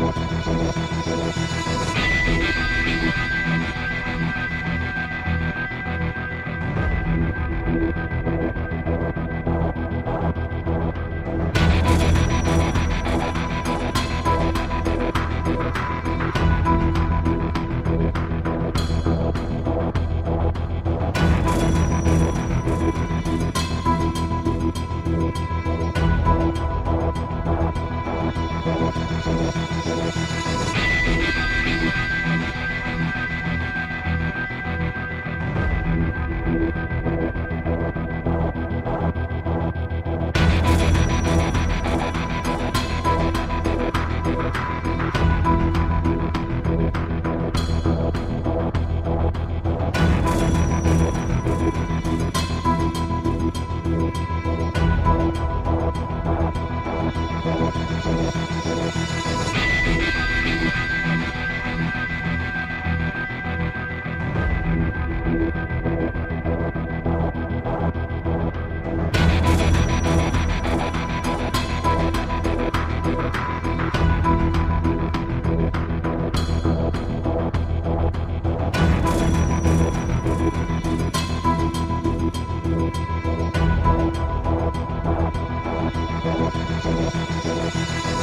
何? ハハハハ!